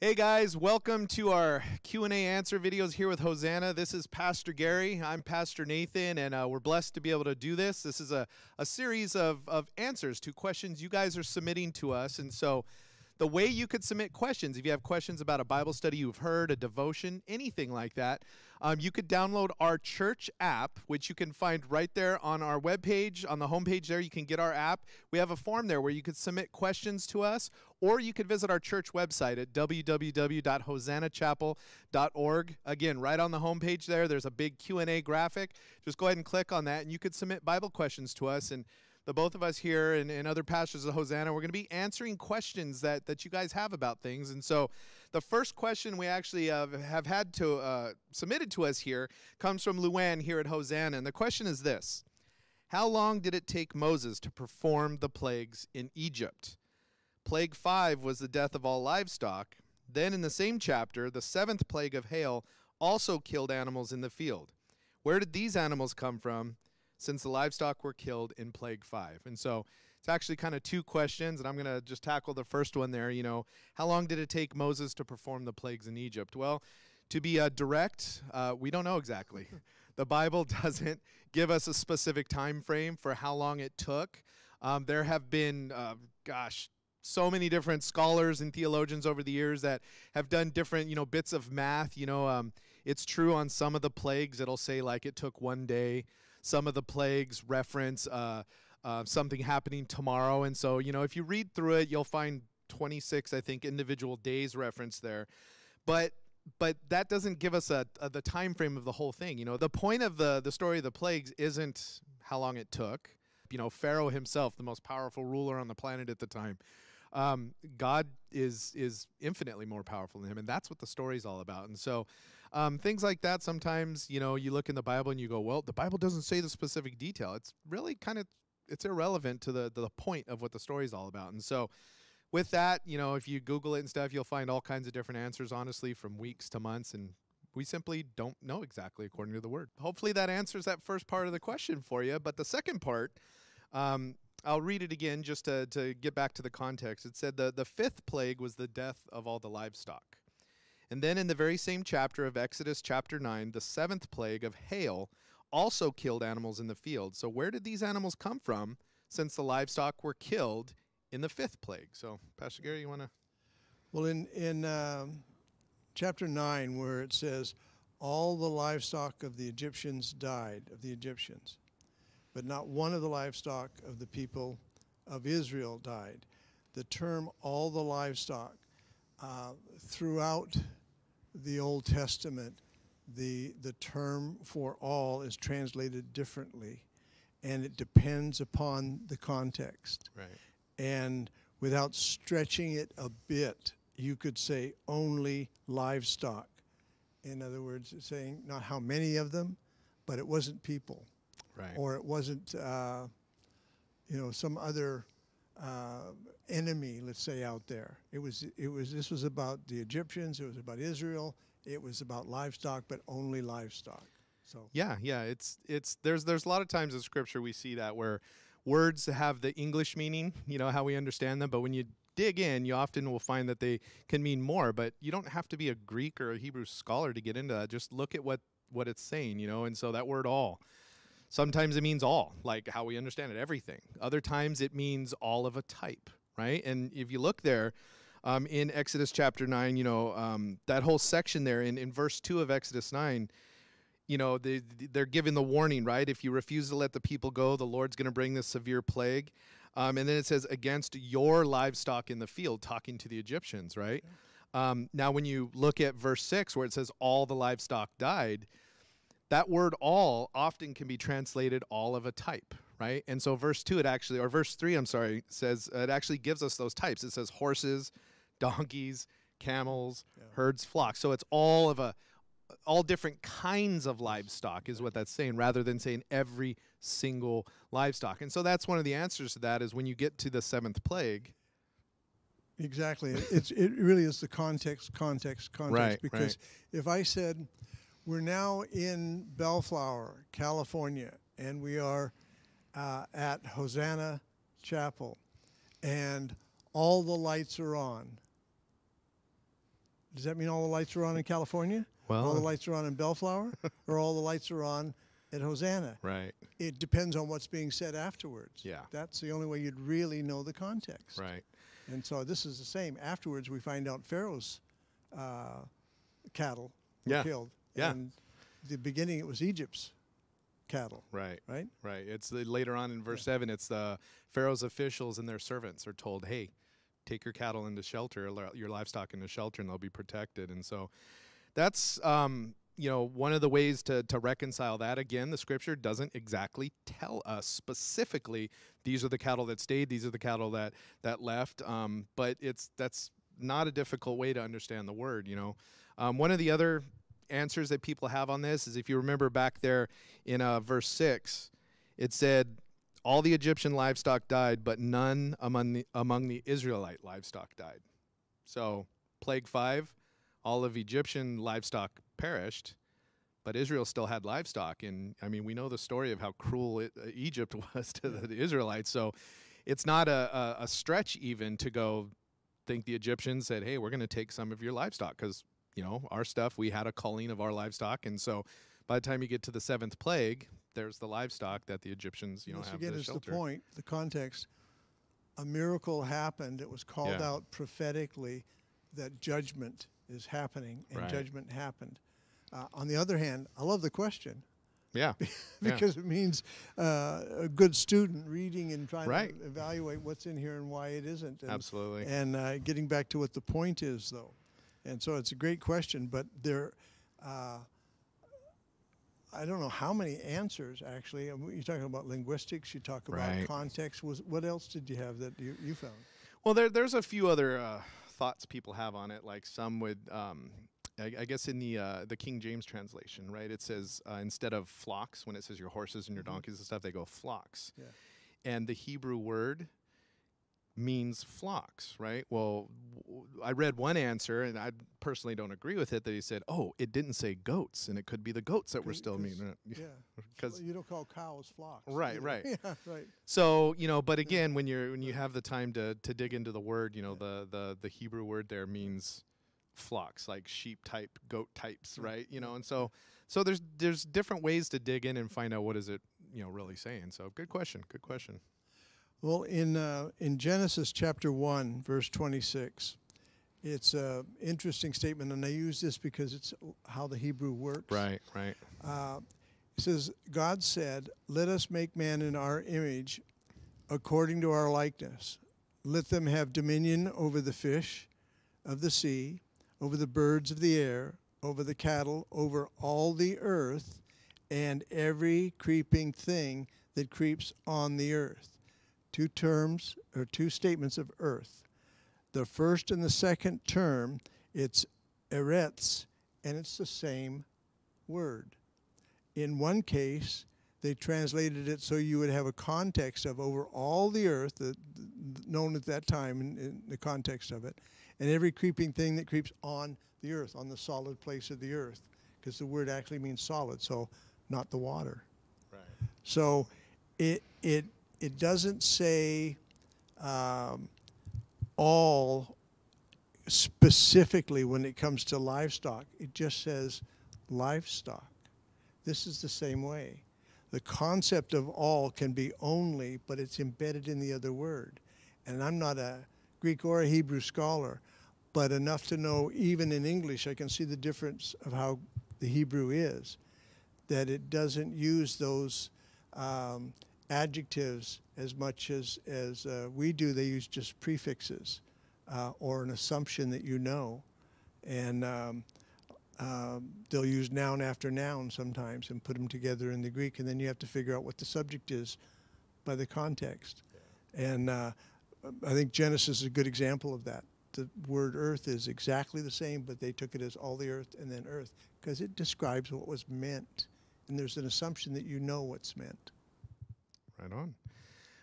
Hey guys, welcome to our Q&A answer videos here with Hosanna. This is Pastor Gary. I'm Pastor Nathan, and uh, we're blessed to be able to do this. This is a, a series of, of answers to questions you guys are submitting to us. And so the way you could submit questions, if you have questions about a Bible study you've heard, a devotion, anything like that, um, you could download our church app, which you can find right there on our webpage. On the homepage there, you can get our app. We have a form there where you could submit questions to us, or you could visit our church website at www.hosannachapel.org. Again, right on the homepage there, there's a big Q&A graphic. Just go ahead and click on that, and you could submit Bible questions to us. And the both of us here and, and other pastors of Hosanna, we're going to be answering questions that, that you guys have about things. And so the first question we actually uh, have had to uh, submitted to us here comes from Luann here at Hosanna. And the question is this How long did it take Moses to perform the plagues in Egypt? Plague five was the death of all livestock. Then in the same chapter, the seventh plague of hail also killed animals in the field. Where did these animals come from? Since the livestock were killed in plague 5. And so it's actually kind of two questions, and I'm going to just tackle the first one there. You know, how long did it take Moses to perform the plagues in Egypt? Well, to be uh, direct, uh, we don't know exactly. the Bible doesn't give us a specific time frame for how long it took. Um, there have been, uh, gosh, so many different scholars and theologians over the years that have done different, you know, bits of math. You know, um, it's true on some of the plagues, it'll say like it took one day some of the plagues reference uh, uh, something happening tomorrow. And so, you know, if you read through it, you'll find 26, I think, individual days referenced there. But but that doesn't give us a, a, the time frame of the whole thing. You know, the point of the the story of the plagues isn't how long it took. You know, Pharaoh himself, the most powerful ruler on the planet at the time, um, God is is infinitely more powerful than him, and that's what the story's all about. And so, um, things like that. Sometimes you know you look in the Bible and you go, well, the Bible doesn't say the specific detail. It's really kind of it's irrelevant to the the point of what the story's all about. And so, with that, you know, if you Google it and stuff, you'll find all kinds of different answers. Honestly, from weeks to months, and we simply don't know exactly according to the word. Hopefully, that answers that first part of the question for you. But the second part. Um, I'll read it again just to, to get back to the context. It said the, the fifth plague was the death of all the livestock. And then in the very same chapter of Exodus, chapter 9, the seventh plague of hail also killed animals in the field. So, where did these animals come from since the livestock were killed in the fifth plague? So, Pastor Gary, you want to? Well, in, in um, chapter 9, where it says, All the livestock of the Egyptians died, of the Egyptians but not one of the livestock of the people of Israel died. The term all the livestock uh, throughout the Old Testament, the, the term for all is translated differently, and it depends upon the context. Right. And without stretching it a bit, you could say only livestock. In other words, saying not how many of them, but it wasn't people right. or it wasn't, uh, you know, some other uh, enemy, let's say, out there. It was, it was. This was about the Egyptians. It was about Israel. It was about livestock, but only livestock. So yeah, yeah, it's it's there's there's a lot of times in Scripture we see that where words have the English meaning, you know how we understand them, but when you dig in, you often will find that they can mean more. But you don't have to be a Greek or a Hebrew scholar to get into that. Just look at what what it's saying, you know. And so that word all Sometimes it means all, like how we understand it, everything. Other times it means all of a type, right? And if you look there um, in Exodus chapter 9, you know, um, that whole section there in, in verse 2 of Exodus 9, you know, they, they're given the warning, right? If you refuse to let the people go, the Lord's going to bring this severe plague. Um, and then it says, against your livestock in the field, talking to the Egyptians, right? Um, now, when you look at verse 6, where it says, all the livestock died, that word all often can be translated all of a type, right? And so verse 2 it actually or verse 3 I'm sorry says uh, it actually gives us those types. It says horses, donkeys, camels, yeah. herds, flocks. So it's all of a all different kinds of livestock is what that's saying rather than saying every single livestock. And so that's one of the answers to that is when you get to the seventh plague Exactly. it's it really is the context context context right, because right. if I said we're now in Bellflower, California, and we are uh, at Hosanna Chapel, and all the lights are on. Does that mean all the lights are on in California? Well, all the lights are on in Bellflower? or all the lights are on at Hosanna? right, It depends on what's being said afterwards. Yeah. That's the only way you'd really know the context. right. And so this is the same. Afterwards, we find out Pharaoh's uh, cattle were Yeah. killed. Yeah. And the beginning, it was Egypt's cattle, Right. right? Right. It's the, later on in verse 7, it's the Pharaoh's officials and their servants are told, hey, take your cattle into shelter, your livestock into shelter, and they'll be protected. And so that's, um, you know, one of the ways to, to reconcile that. Again, the scripture doesn't exactly tell us specifically these are the cattle that stayed, these are the cattle that, that left. Um, but it's that's not a difficult way to understand the word, you know. Um, one of the other answers that people have on this is if you remember back there in uh, verse 6, it said, All the Egyptian livestock died, but none among the, among the Israelite livestock died. So, plague five, all of Egyptian livestock perished, but Israel still had livestock. And I mean, we know the story of how cruel it, uh, Egypt was to the, the Israelites. So, it's not a, a, a stretch even to go think the Egyptians said, Hey, we're going to take some of your livestock because, you know, our stuff, we had a culling of our livestock. And so, by the time you get to the seventh plague, there's the livestock that the Egyptians, you know, Once have again, the is the point, the context. A miracle happened. It was called Yeah. out prophetically that judgment is happening, and Right. judgment happened. Uh, on the other hand, I love the question Yeah, Yeah. because it means uh, a good student reading and trying Right. to evaluate what's in here and why it isn't. And, absolutely. and uh, getting back to what the point is, though. And so it's a great question, but there, uh, I don't know how many answers actually. You're talking about linguistics. You talk about Right. context. Was what else did you have that you, you found? Well, there, there's a few other uh, thoughts people have on it. Like some would, um, I, I guess, in the uh, the King James translation, right? It says uh, instead of flocks, when it says your horses and your Mhm. donkeys and stuff, they go flocks. Yeah. And the Hebrew word means flocks, right? Well, w- I read one answer, and I personally don't agree with it. That he said, "Oh, it didn't say goats, and it could be the goats that were still 'cause- mean." Yeah, Because you don't call cows flocks. Right, either. right. yeah, right. So you know, but again, when you're when you have the time to to dig into the word, you know, the the the Hebrew word there means flocks, like sheep type, goat types, Yeah, right? You know, and so so there's there's different ways to dig in and find out what is it you know really saying. So good question, good question. Well, in uh, in Genesis chapter one, verse twenty six, it's an interesting statement, and I use this because it's how the Hebrew works. Right, right, Uh, it says, God said, Let us make man in our image, according to our likeness. Let them have dominion over the fish of the sea, over the birds of the air, over the cattle, over all the earth, and every creeping thing that creeps on the earth. Two terms or two statements of earth. The first and the second term, it's eretz, and it's the same word. In one case, they translated it so you would have a context of over all the earth, the, the- known at that time in, in the context of it, and every creeping thing that creeps on the earth, on the solid place of the earth, because the word actually means solid, so not the water. right. So it it it doesn't say um, all specifically when it comes to livestock. It just says livestock. This is the same way. The concept of all can be only, but it's embedded in the other word. And I'm not a Greek or a Hebrew scholar, but enough to know even in English I can see the difference of how the Hebrew is that it doesn't use those um, adjectives as much as, as uh, we do. They use just prefixes uh, or an assumption that you know. And um, um, they'll use noun after noun sometimes and put them together in the Greek, and then you have to figure out what the subject is by the context. And uh, I think Genesis is a good example of that. The word earth is exactly the same, but they took it as all the earth and then earth because it describes what was meant. And there's an assumption that you know what's meant. Right on.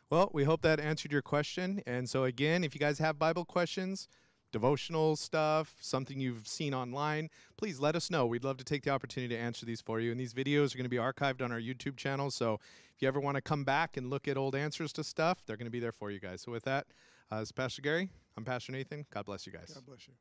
Well, we hope that answered your question. And so, again, if you guys have Bible questions, devotional stuff, something you've seen online, please let us know. We'd love to take the opportunity to answer these for you. And these videos are going to be archived on our YouTube channel. So, if you ever want to come back and look at old answers to stuff, they're going to be there for you guys. So, with that, uh, this is Pastor Gary. I'm Pastor Nathan. God bless you guys. God bless you.